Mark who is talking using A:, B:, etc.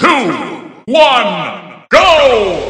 A: two, one, go!